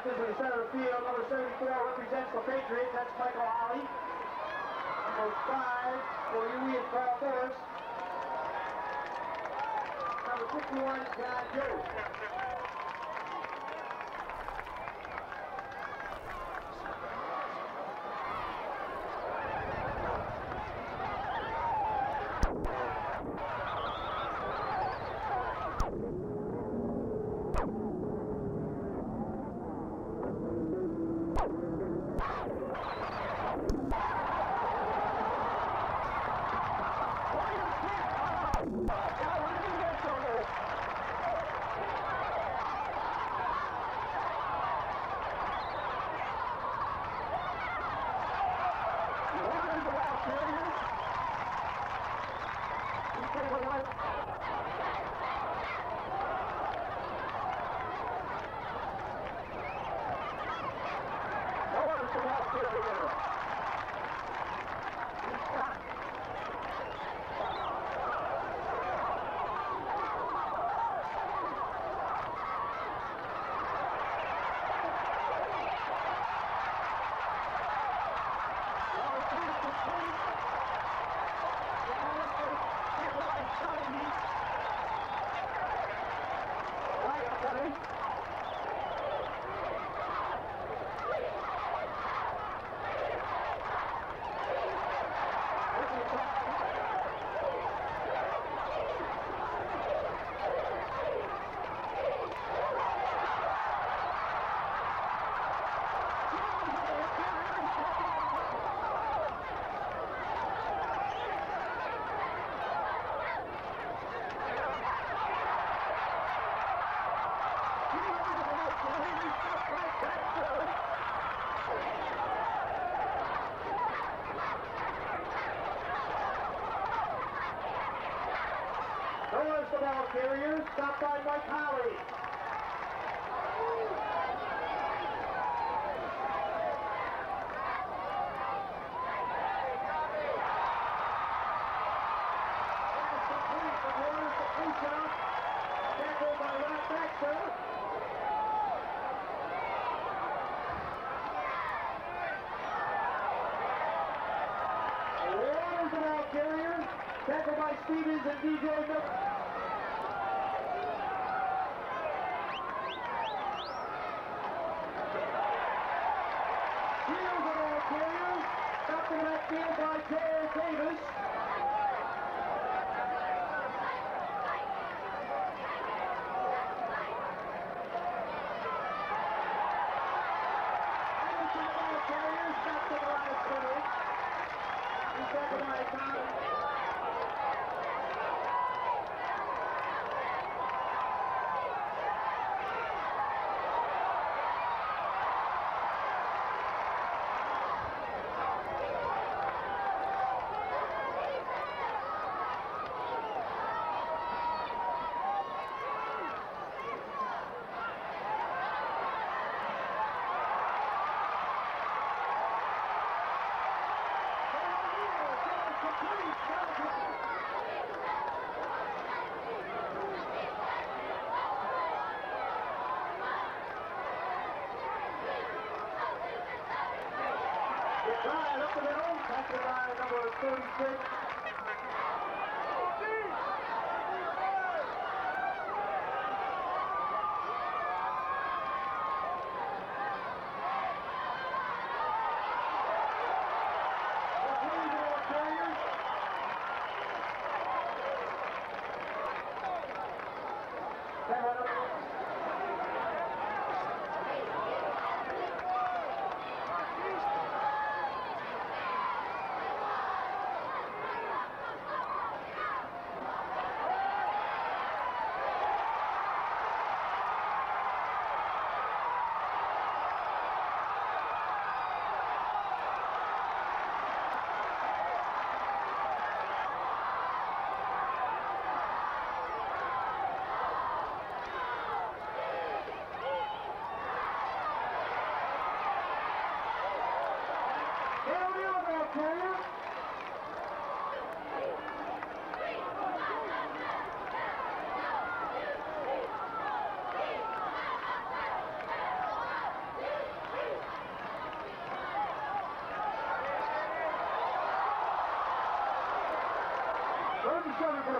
In the center field. Number 74 represents the Patriots. That's Michael Holly. Number 5 for UE and Carl Forrest. Number 51, John Joe. Stevens and DJ the ball carrier. Stopped in the backfield by Joel Davis. Anderson the ball carrier. Stopped in the line of scrimmage. He's tackled by Tom. Ryan up the number 36.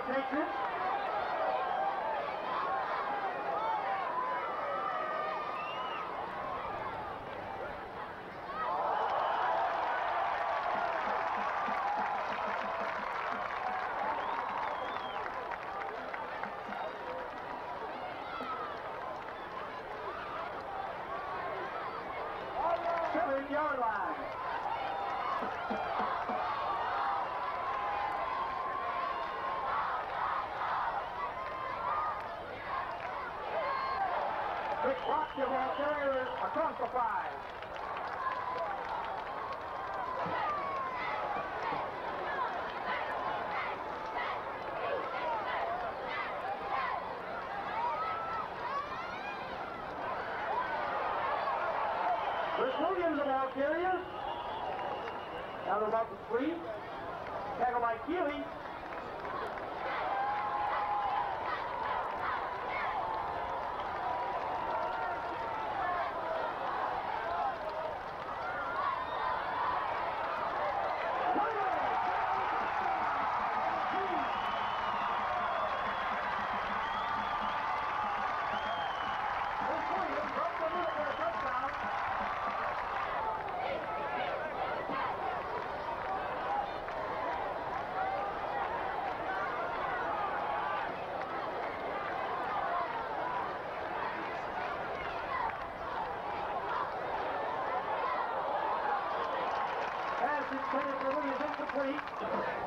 takes it. Seven yard line. Carrier across the five. Chris Williams, the ball carrier. Down about to three. Tackle by Keeley. complete.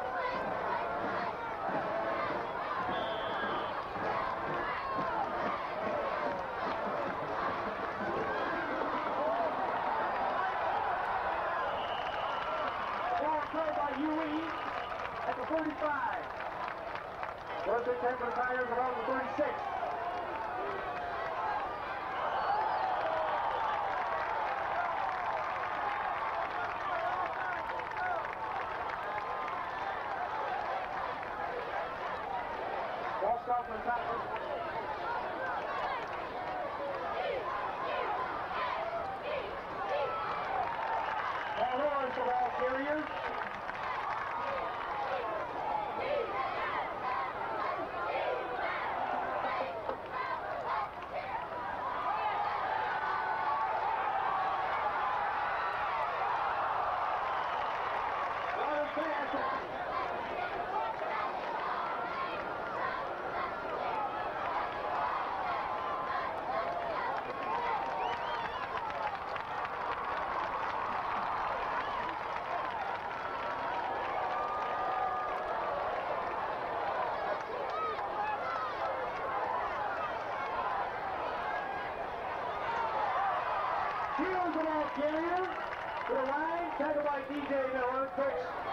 carrier to the line, tackled by DJ Miller. Quick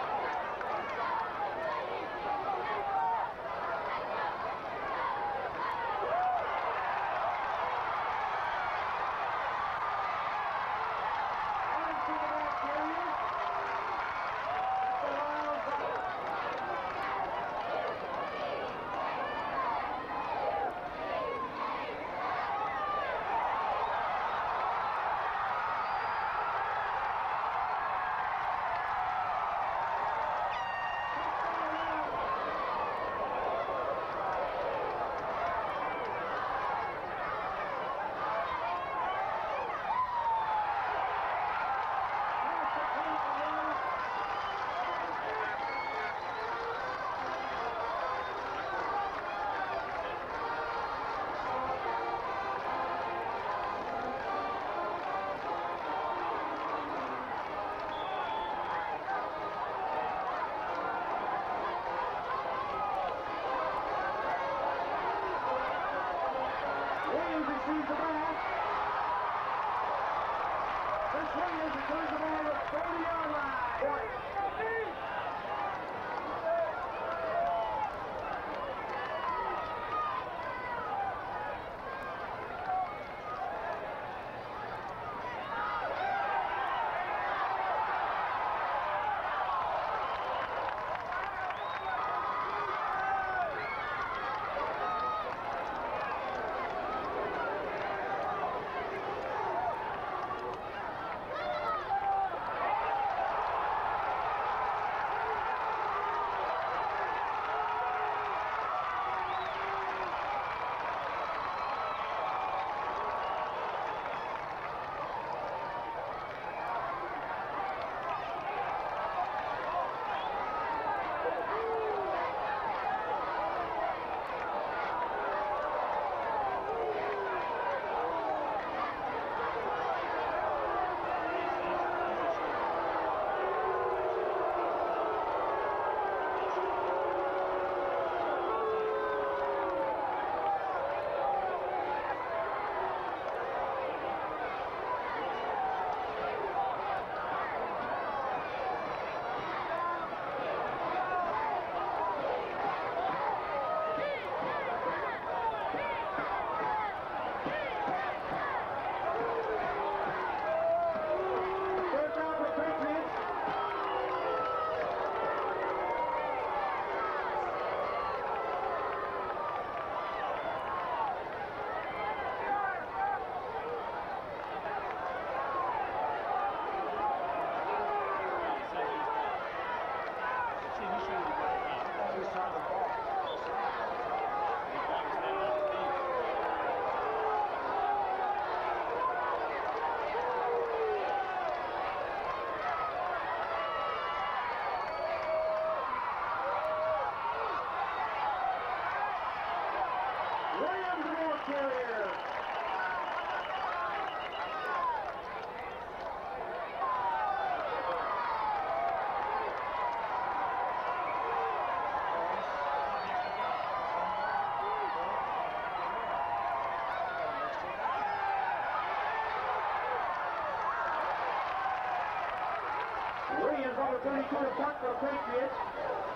Number 32 to punt for the Patriots.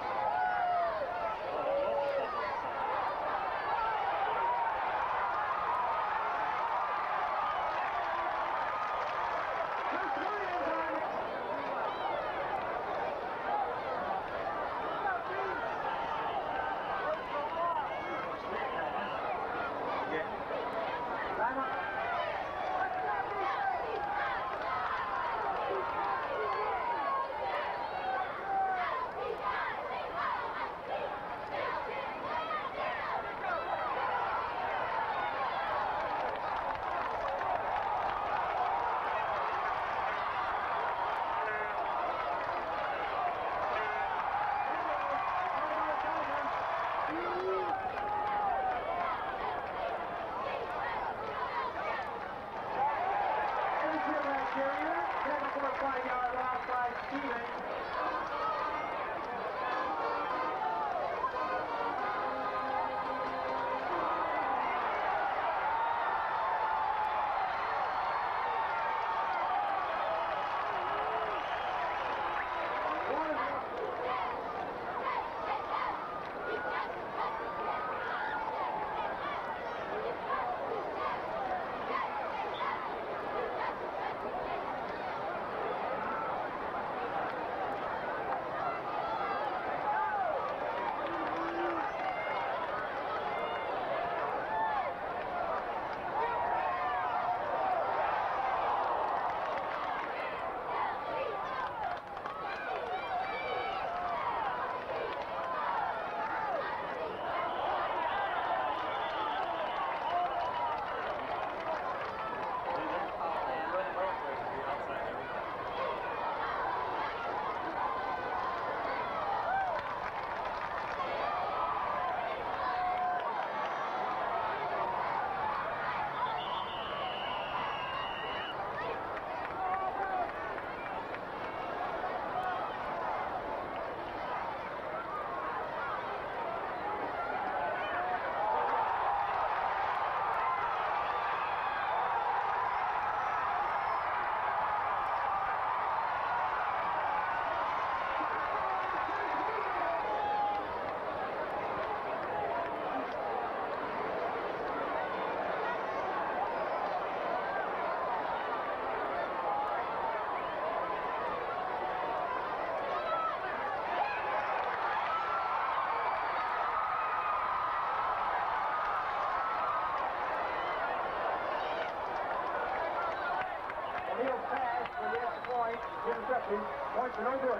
No good.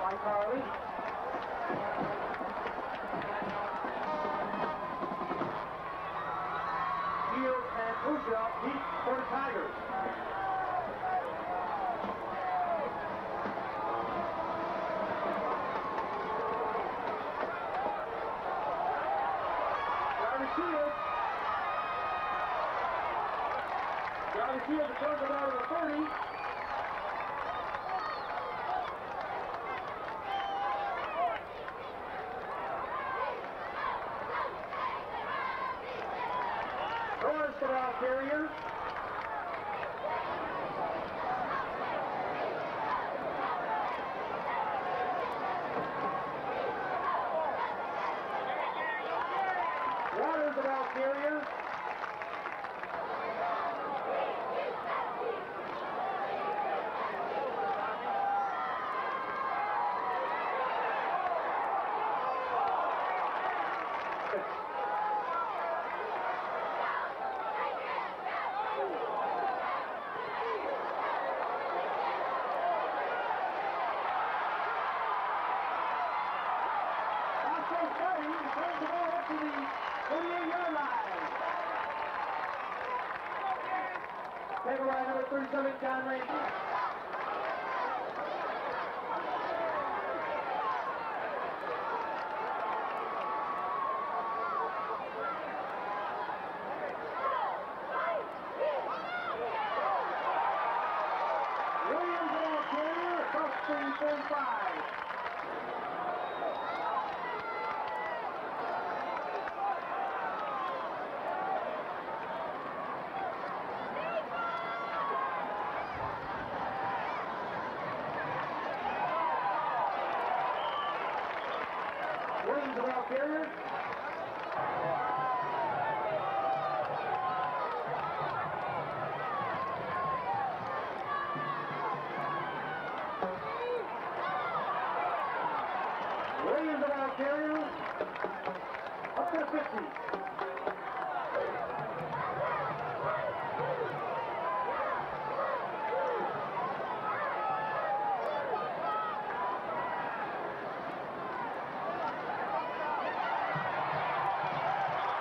By Carly. Shields and Pusha deep for Tigers. Jarvis Shields. Jarvis Shields returns the ball to the 30. Ball carrier. Waters the ball carrier. Also, Curry brings the ball up to the 38-yard line. Table line number 37, John Ramsey. Williams the ball carrier across the 35. carrier. Williams the ball. Up to the 50.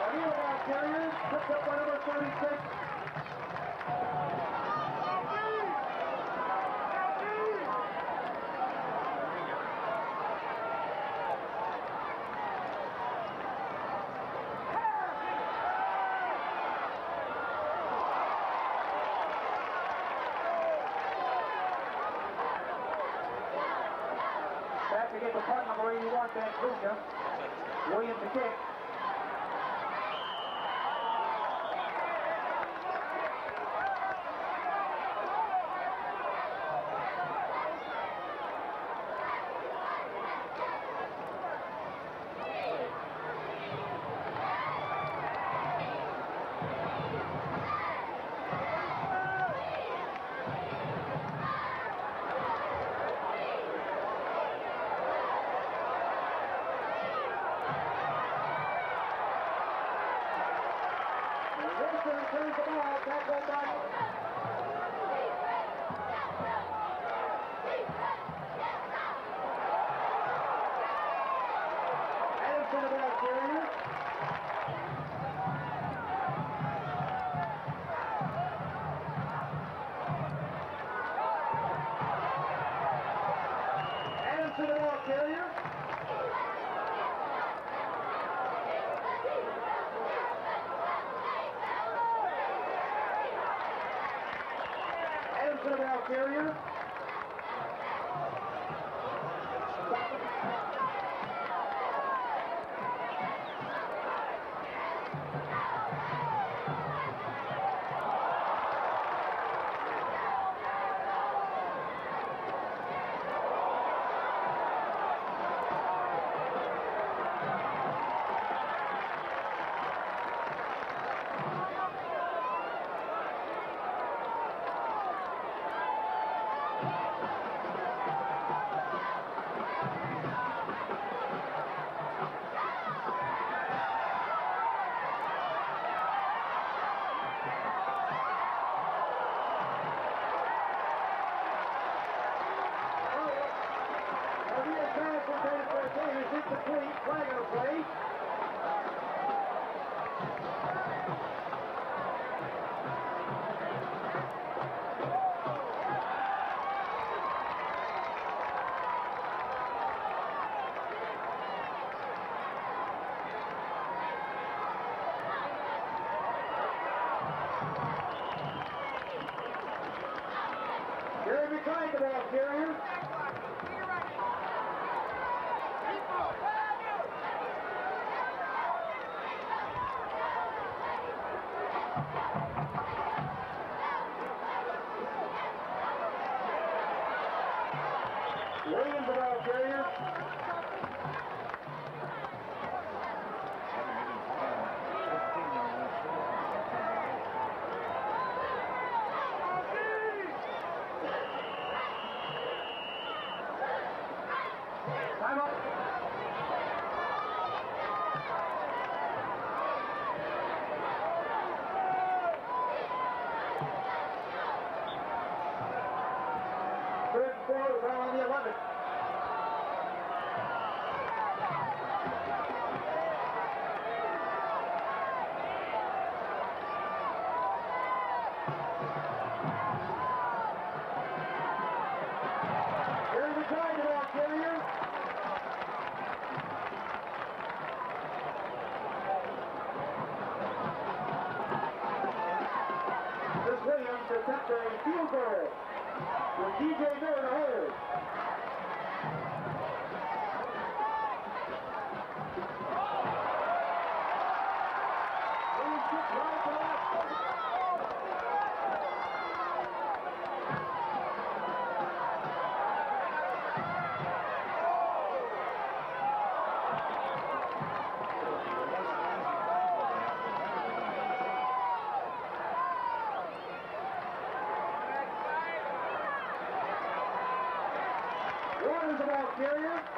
O'Neill carrier. Picked up by number 36. Back to get the punt number 81, Ben Williams the kick. Returns the ball, tackled by Adamson the carrier. Ball carrier. Chris Williams attempts a field goal with DJ Miller to hold. Williams gets right to left. Waters the carrier.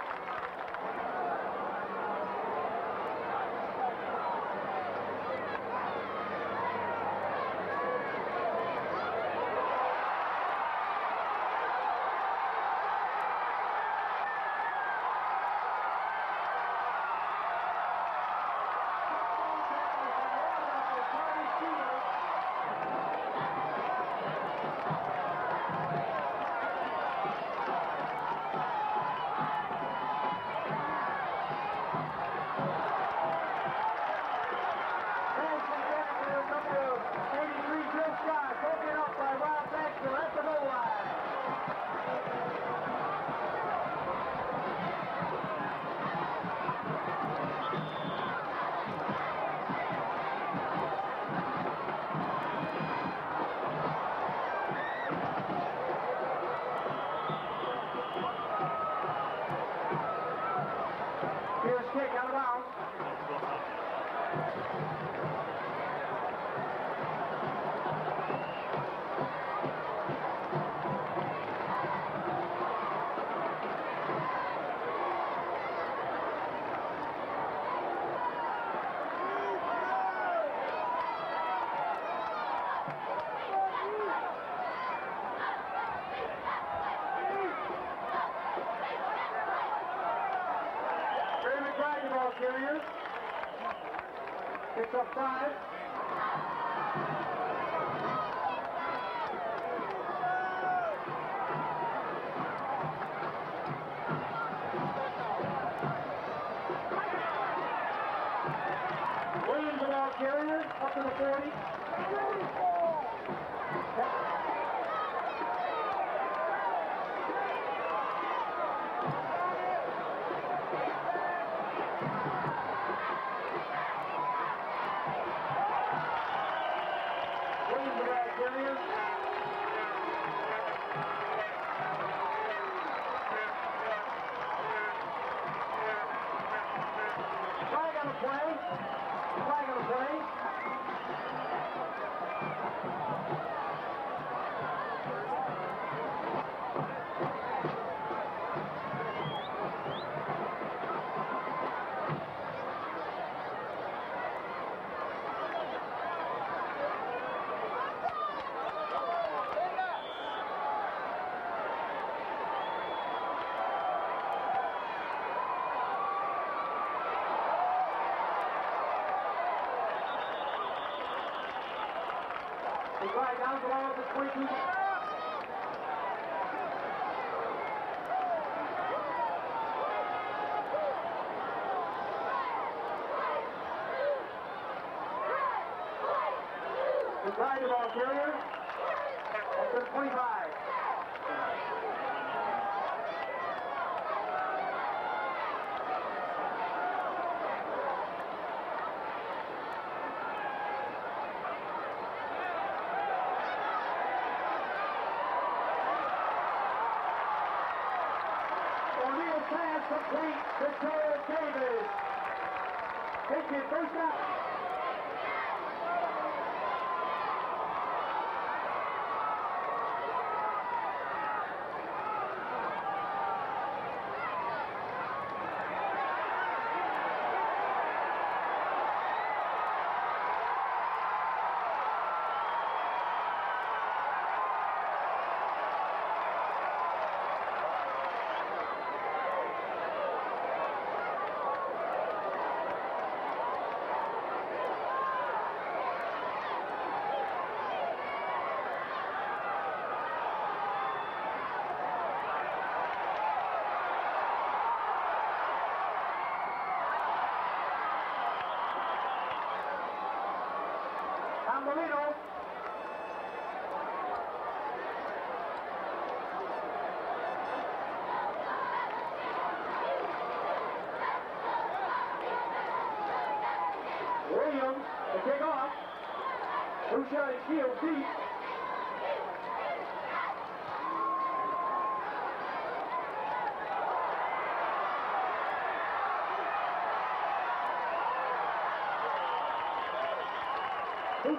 Carrier. Picks up five. 20. McBride down the at the 22. The ball carrier. The 25. O'Neal pass complete to Joel Davis. Takes it first down. Tambolino. Williams, the kick off. Shot his heel deep.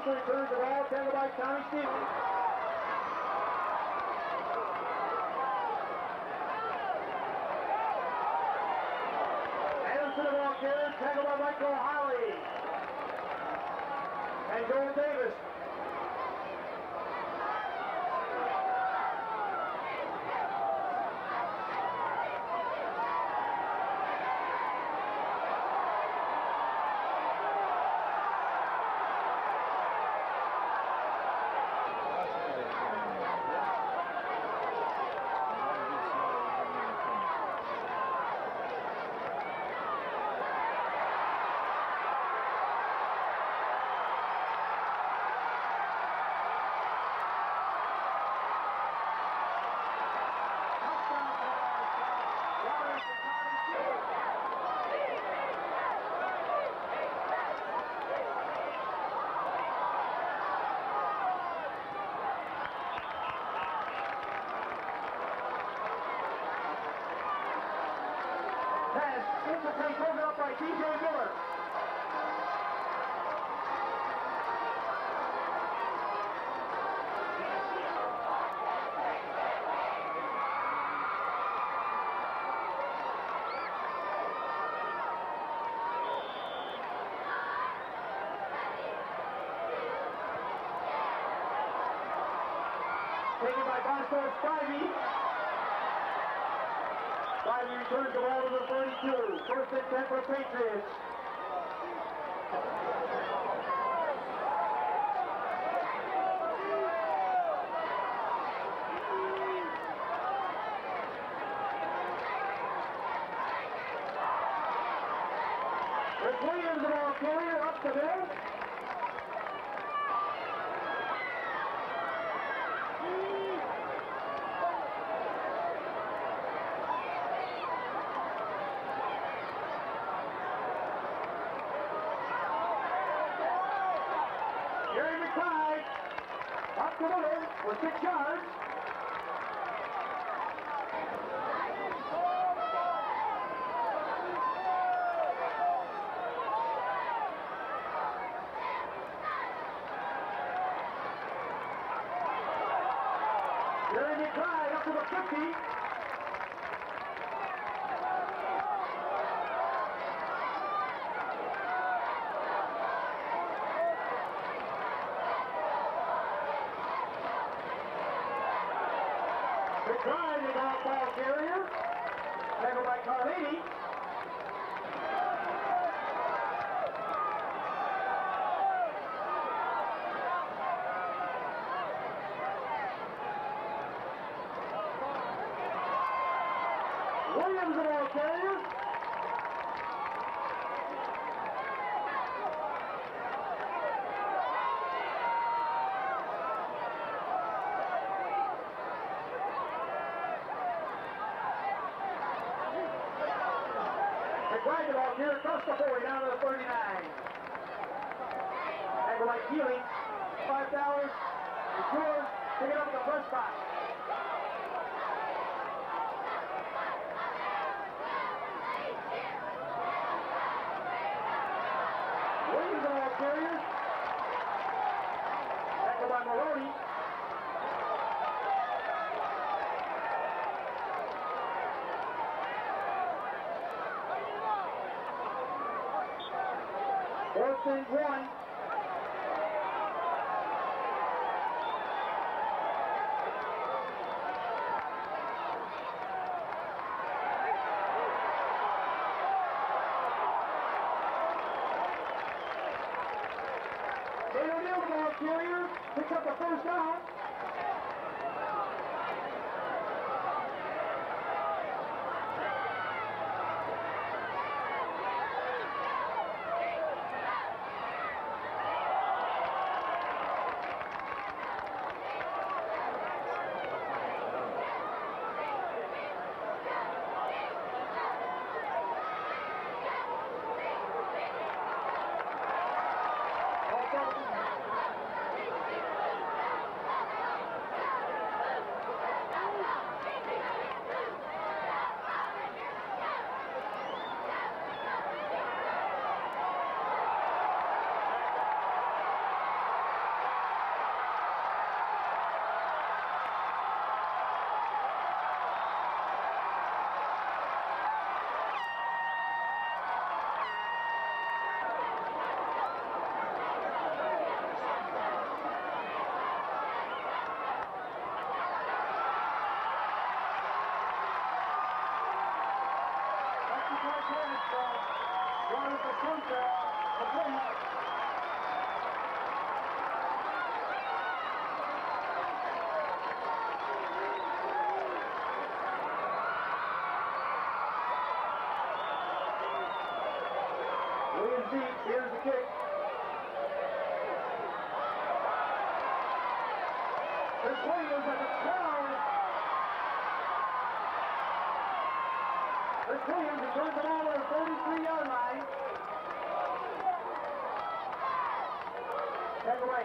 to returns the ball, tended by Connie Stevens. Tackled by Michael Holly. And Joel Davis Boston Spivey. Spivey returns the ball to the 32. First and 10 for Patriots. Rick Williams, the ball carrier, up the middle. McBride up the middle for six yards. Jerry McBride up to the 50. McBride carrier. Tackled by Carlini. Williams the ball carrier. McBride the ball carrier across the 40 down to the 39. By Five dollars. It's yours. Pick it up in the press box.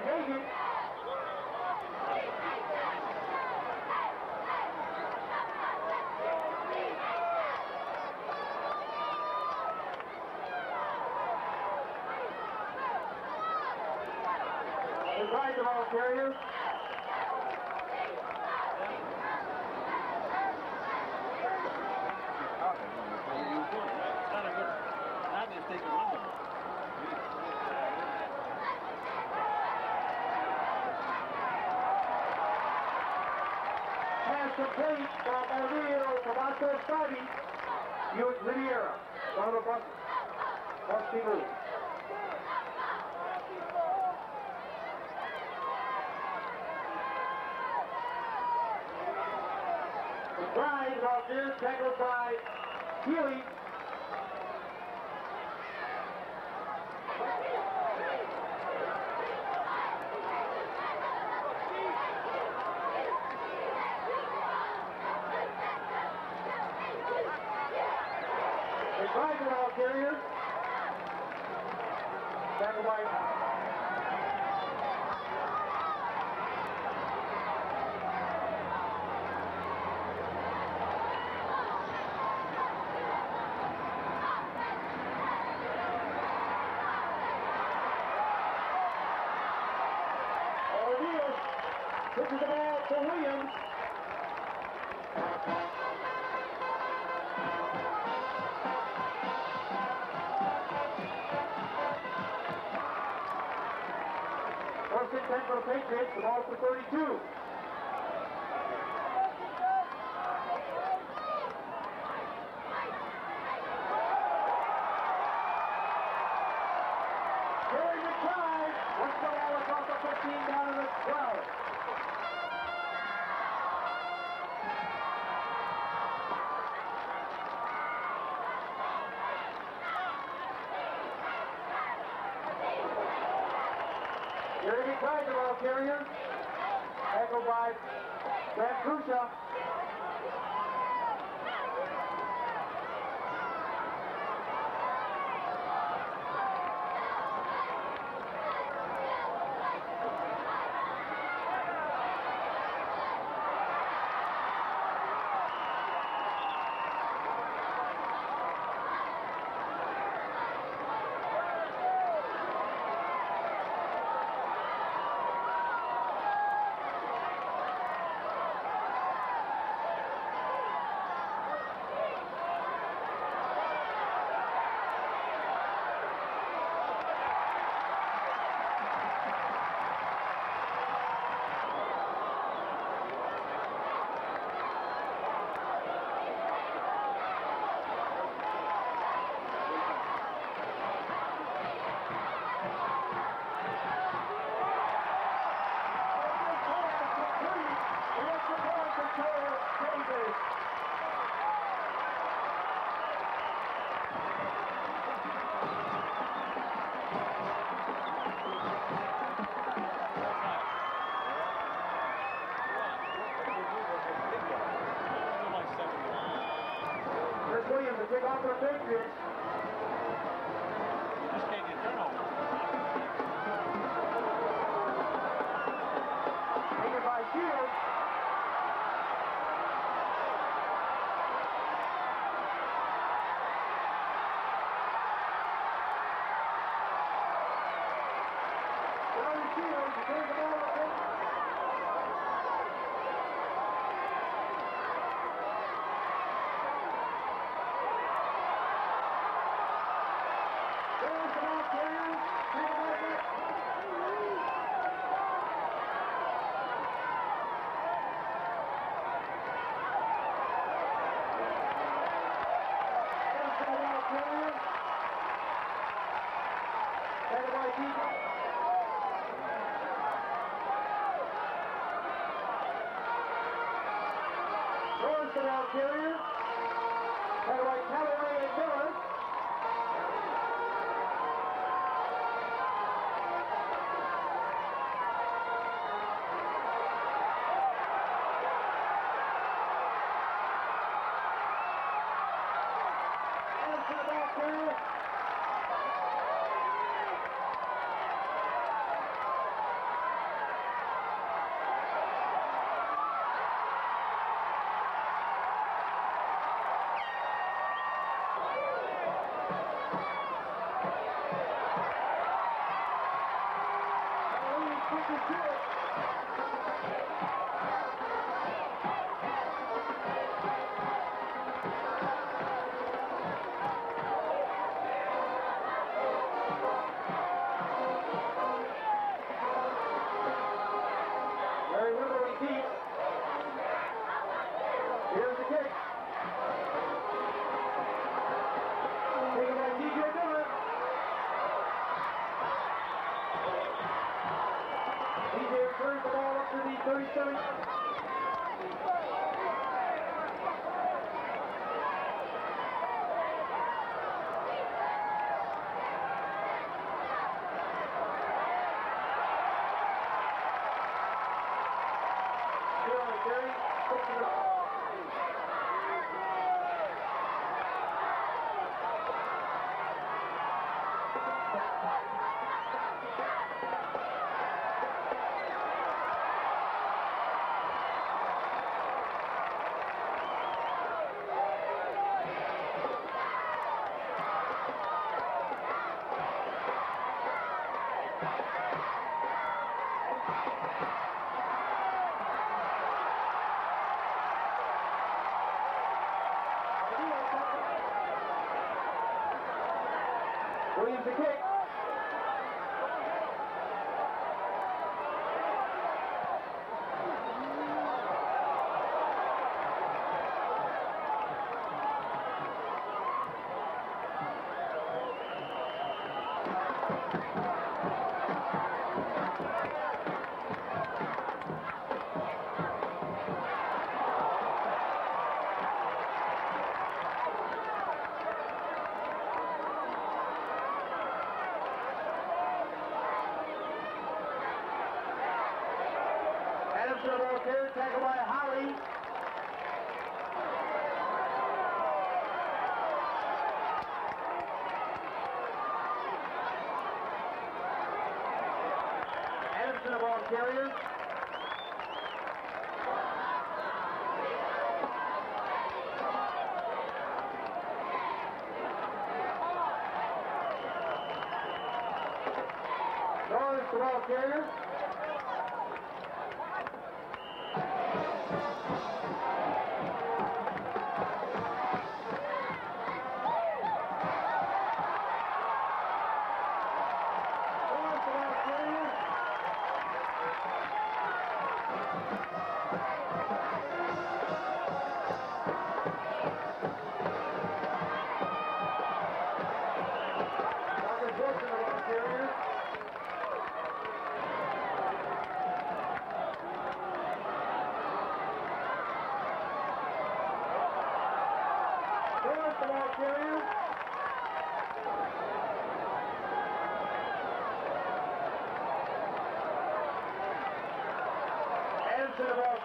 Right, the ball carrier. Kate O'Neill, Tabasco Study, Hugh Riviera, one the bus, bus people. The prize of this tackled by Healy Pitches the ball to Williams. First and 10 for the Patriots. The ball's for 32. Thank you. carriers. Lawrence.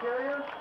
carrier.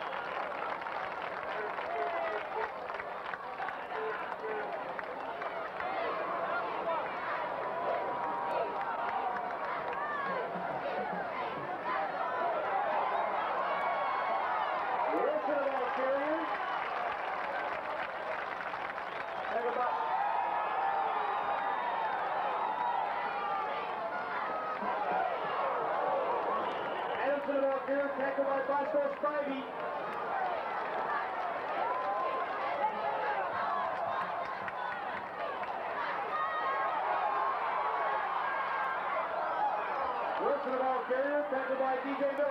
Fair, tackled by DJ Miller.